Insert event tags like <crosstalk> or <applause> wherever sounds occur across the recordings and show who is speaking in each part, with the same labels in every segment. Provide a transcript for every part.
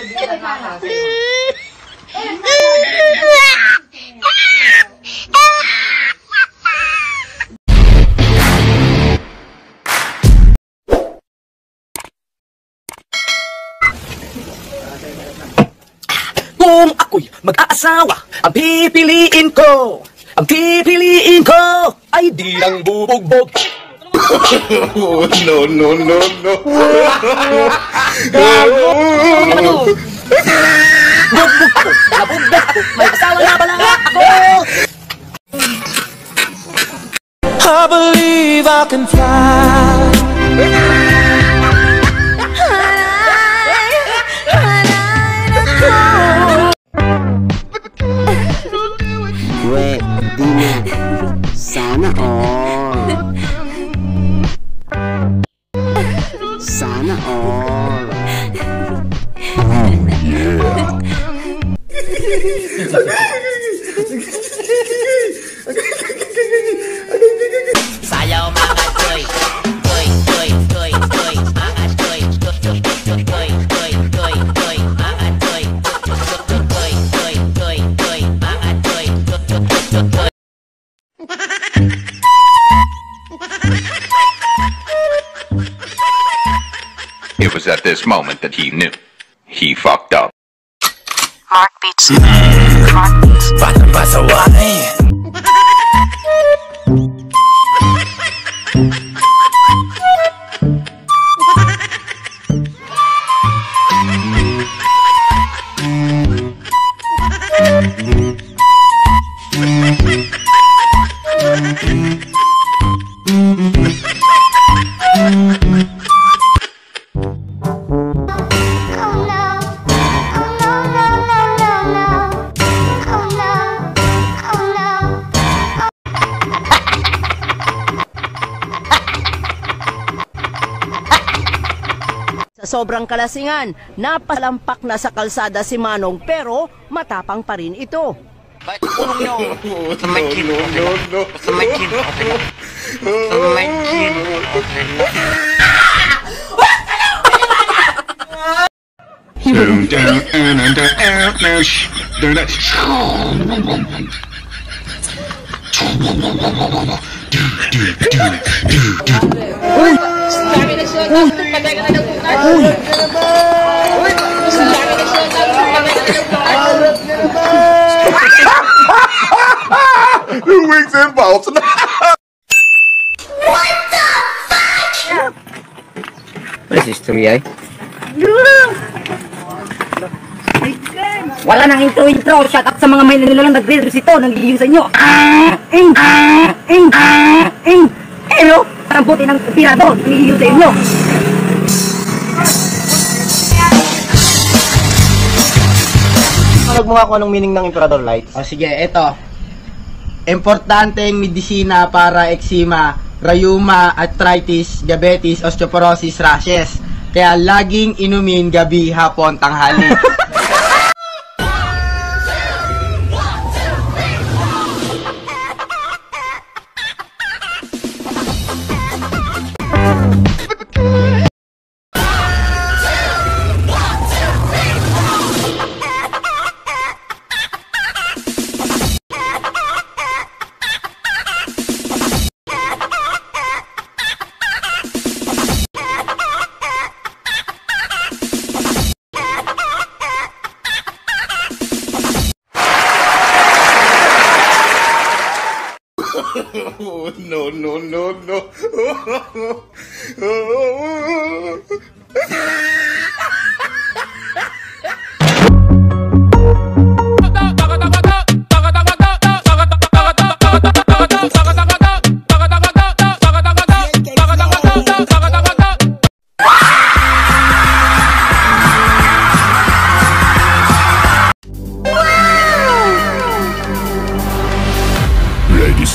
Speaker 1: Kung ako'y mag-aasawa, ang pipiliin ko, ang pipiliin ko ay di lang bubugbog. <laughs>
Speaker 2: No, no, no, no.
Speaker 1: Bugbog ako, nabugbog ako, may asawa na pala ako.
Speaker 3: I believe I can fly.
Speaker 4: We, di na. Sana all.
Speaker 2: This moment that he knew. He fucked up.
Speaker 5: Mark Beats. Mark Beats.
Speaker 6: Sobrang kalasingan, napalampak na sa kalsada si Manong pero matapang pa rin ito.
Speaker 2: Oh, no, no, no. Down, down, and, and, and, and, shh, down, down. The wings involved.
Speaker 4: What is history ay? Wala nang intro-intro. Shout out sa mga may nilalang nagre-resito. Nanggigil sa inyo. Ah! Ing! Ah! Ing! Ah! Ing! Pero, ang buti ng pirado. Nanggigil sa inyo.
Speaker 7: Mo nga kung anong meaning ng Emperador Lights. O sige, eto. Importanteng medisina para eczema, rayuma, arthritis, diabetes, osteoporosis, rashes. Kaya laging inumin gabi, hapon, tanghali. <laughs> <laughs>
Speaker 2: no, no, no, no. <laughs>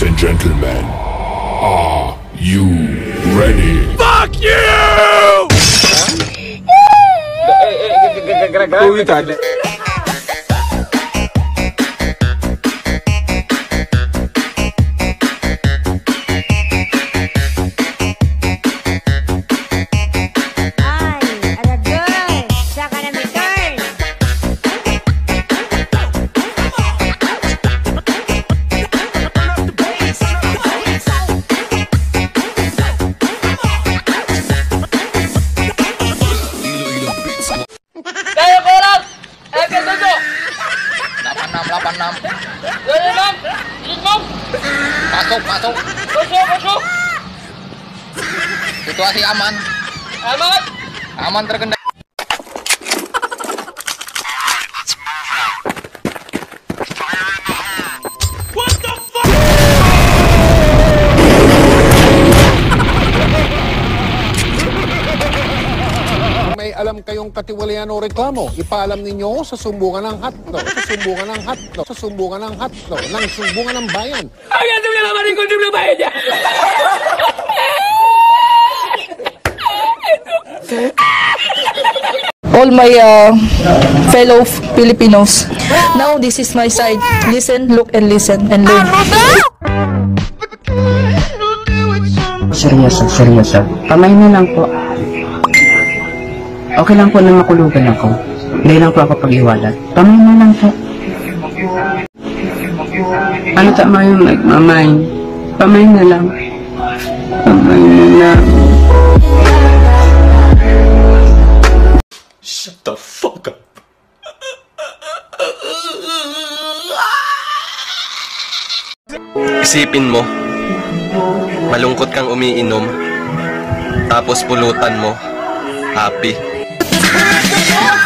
Speaker 8: and gentlemen, are you ready?
Speaker 3: Fuck you!
Speaker 9: Aman. Aman! Aman terkendali.
Speaker 10: May alam kayong katiwalian o reklamo, ipaalam ninyo sa sumbungan ng hatlo, sa sumbungan ng hatlo, sa sumbungan ng hatlo, ng sumbungan ng bayan.
Speaker 3: Ayan, ito na naman yung kundin ng bayan niya.
Speaker 11: All my uh, fellow Filipinos. Now this is my side. Listen, look, and listen, and learn.
Speaker 12: Seryoso, seryoso. Kamay na lang po. Okay lang po na makulugan ako. Hindi lang po ako pag-iwalat. Kamay na lang po. Ano tama yung nagmamay? Kamay na lang. Kamay na lang.
Speaker 3: The fuck up.
Speaker 13: Isipin mo, malungkot kang umiinom, tapos pulutan mo, happy.
Speaker 3: Ayaw,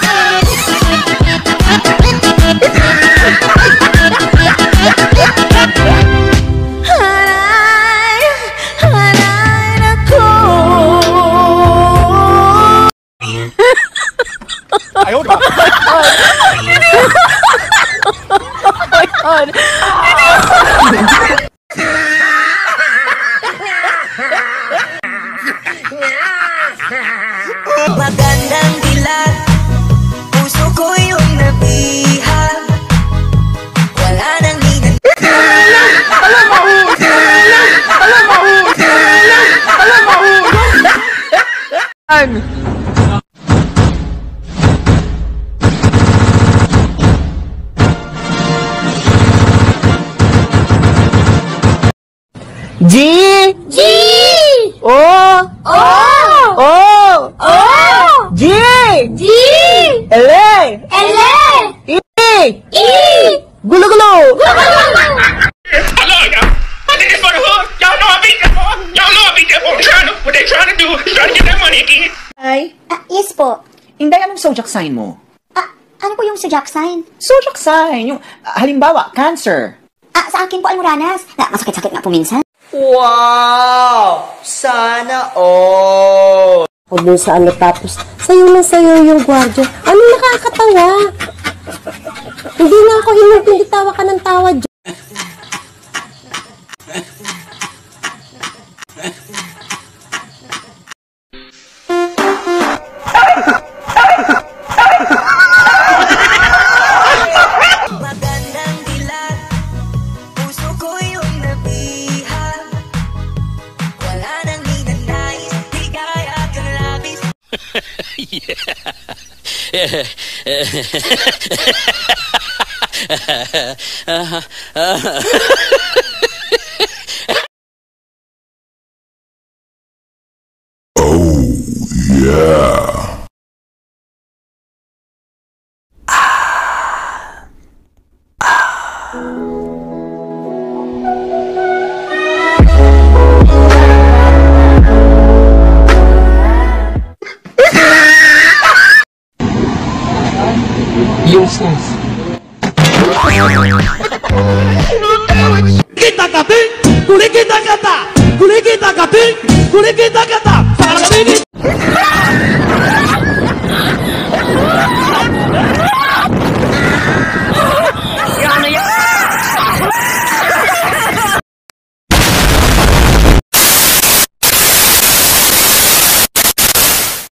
Speaker 3: di ba?
Speaker 14: Magandang dilat Puso ko yung nabiha Wala nang
Speaker 11: G
Speaker 15: G
Speaker 11: O
Speaker 15: O
Speaker 11: O
Speaker 15: O
Speaker 11: G
Speaker 15: G
Speaker 11: L
Speaker 15: L
Speaker 11: E
Speaker 15: E
Speaker 11: Gulo gulo
Speaker 3: Hello, y'all. I think it's for the hood. Y'all know I beat them for. Y'all know I beat them for. I'm trying to, what they trying to do is trying to get that money again.
Speaker 16: Ay?
Speaker 14: Ah, yes po
Speaker 16: Inday, anong zodiac sign mo?
Speaker 14: Ano po yung zodiac sign?
Speaker 16: Zodiac sign, yung ah, halimbawa, cancer.
Speaker 14: Ah, sa akin po almoranas na masakit-sakit nga po minsan
Speaker 17: Wow! Sana all!
Speaker 18: Huwag mo sa ano tapos, sayo na sayo yung gwardiya. Ano nakakatawa? Hindi na ako hindi tawa ka ng tawa dyan.
Speaker 8: Yeah.
Speaker 3: Porque es tan.